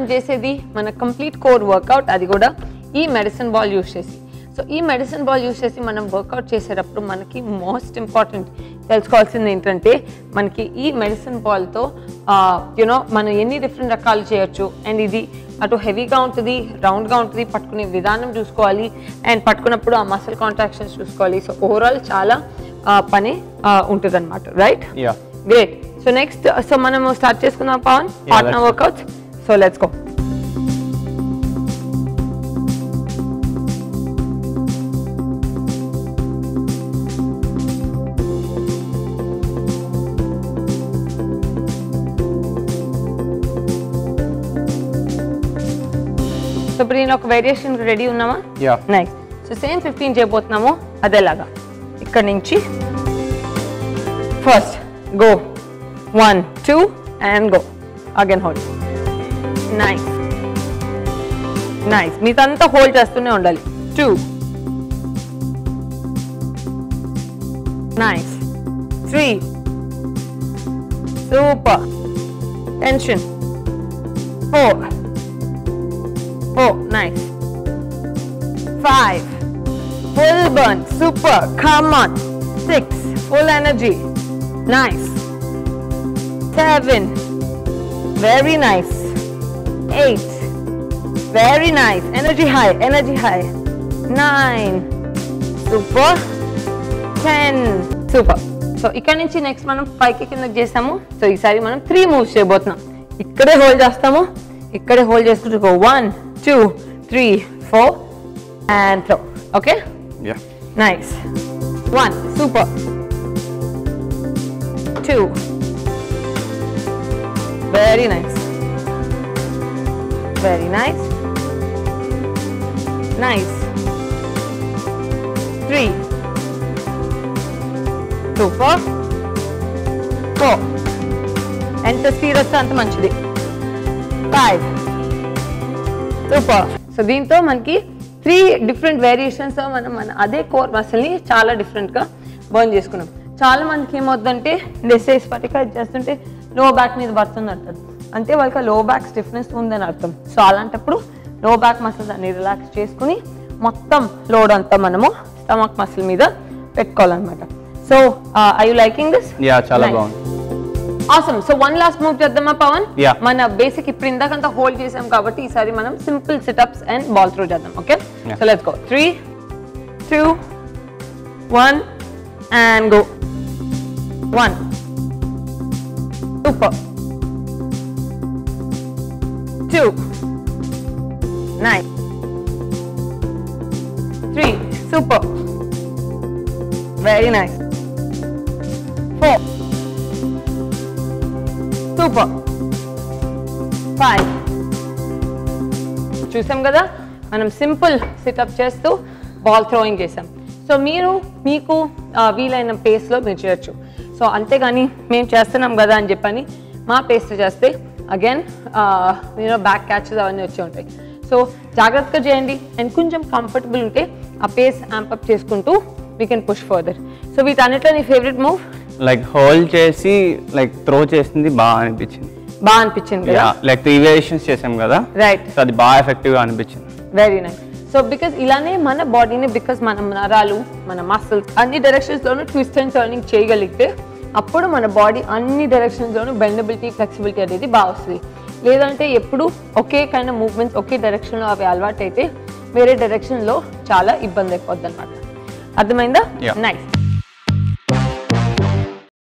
మనం చేసేది మన కంప్లీట్ కోర్ వర్కౌట్ అది కూడా ఈ మెడిసిన్ బాల్ యూస్ చేసి. సో ఈ మెడిసిన్ బాల్ యూస్ చేసి మనం వర్కౌట్ చేసేటప్పుడు మనకి మోస్ట్ ఇంపార్టెంట్ తెలుసుకోవాల్సింది ఏంటంటే మనకి ఈ మెడిసిన్ బాల్తో యునో మనం ఎన్ని డిఫరెంట్ రకాలు చేయొచ్చు అండ్ ఇది అటు హెవీగా ఉంటుంది రౌండ్గా ఉంటుంది పట్టుకునే విధానం చూసుకోవాలి అండ్ పట్టుకున్నప్పుడు ఆ మసిల్ కాంట్రాక్షన్స్ చూసుకోవాలి. సో ఓవరాల్ చాలా పని ఉంటుంది అనమాట right great so next so మనం స్టార్ట్ చేసుకుందాం Pavan partner workouts so let's go so ఇప్పుడు నేను ఒక వేరియేషన్ రెడీ ఉన్నామా ya nice so same fifteen చేయబోతున్నాము. అదేలాగా. ఇక్కడ నుంచి first go one two and go again hold nice nice మీకంతా హోల్డ్ చేస్తూనే ఉండాలి two nice three super tension four four nice Five. Full burn. Super. Come on. Six. Full energy. Nice. Seven. Very nice. Eight. Very nice. Energy high. Energy high. Nine. Super. Ten. Super. So ఇక్కడ నుంచి next మనం పైకి కిందకి చేస్తాము so ఈసారి మనం three moves చేయబోతున్నాం ఇక్కడే హోల్డ్ చేస్తాము ఇక్కడే హోల్డ్ చేసుకుంటూ one two three four and throw okay nice one super two very nice very nice nice three super four ఎంత స్పీడ్ వస్తే అంత మంచిది. ఫైవ్ సూపర్ సో దీంతో మనకి త్రీ డిఫరెంట్ వేరియేషన్స్ మనం మన అదే కోర్ మసిల్ని చాలా డిఫరెంట్గా బర్న్ చేసుకున్నాం. చాలా మందికి ఏమవుతుందంటే డెసేస్ పటిక చేస్తుంటే లో బ్యాక్ మీద పడుతుంది అంటారు అంటే వాళ్ళకి లో బ్యాక్ స్టిఫ్నెస్ ఉందని అర్థం. సో అలాంటప్పుడు లో బ్యాక్ మసిల్స్ అన్ని రిలాక్స్ చేసుకుని మొత్తం లోడ్ అంతా మనము స్టమక్ మసిల్ మీద పెట్టుకోవాలన్నమాట. So I you liking this ya చాలా బాగుంది. Awesome so one last move చేద్దామా పవన్. మన బేసిక్ ఇప్పుడు ఇందాకంతా హోల్డ్ చేసాం కాబట్టి ఈసారి మనం simple situps and ball throw చేద్దాం okay. So let's go three two one and go one super two nine three super very nice four super five చూసాం కదా? మనం సింపుల్ సిటప్ చేస్తూ బాల్ థ్రోయింగ్ చేసాం. సో మీరు మీకు వీలైన పేస్లో మీరు చేయొచ్చు. సో అంతేగాని మేము చేస్తున్నాం కదా అని చెప్పని మా పేస్ట్ చేస్తే అగైన్ మీరు బ్యాక్ క్యాచెస్ అవన్నీ వచ్చి ఉంటాయి. సో జాగ్రత్తగా చేయండి. అండ్ కొంచెం కంఫర్టబుల్ ఉంటే ఆ పేస్ యాంపప్ చేసుకుంటూ we can push further so వీటన్నిటిలో నీ ఫేవరెట్ మూవ్ లైక్ హోల్డ్ చేసి లైక్ త్రో చేసింది బాగా అనిపించింది. బాగా అనిపించింది కదా? లైక్ త్రీ వేరియేషన్స్ చేసాం కదా? రైట్ సో అది బాగా ఎఫెక్టివ్గా అనిపించింది. వెరీ నైస్ సో బికాస్ ఇలానే మన బాడీని బికాస్ మన నరాలు మన మసిల్స్ అన్ని డైరెక్షన్స్లోనూ ట్విస్ట్ అండ్ టర్నింగ్ చేయగలిగితే అప్పుడు మన బాడీ అన్ని డైరెక్షన్స్లోనూ బెండబిలిటీ ఫ్లెక్సిబిలిటీ అనేది బాగా వస్తుంది. లేదంటే ఎప్పుడు ఒకే కైండ్ మూవ్మెంట్స్ ఒకే డైరెక్షన్లో అవి అలవాటు అయితే వేరే డైరెక్షన్లో చాలా ఇబ్బంది అయిపోద్ది అనమాట అర్థమైందా. నైస్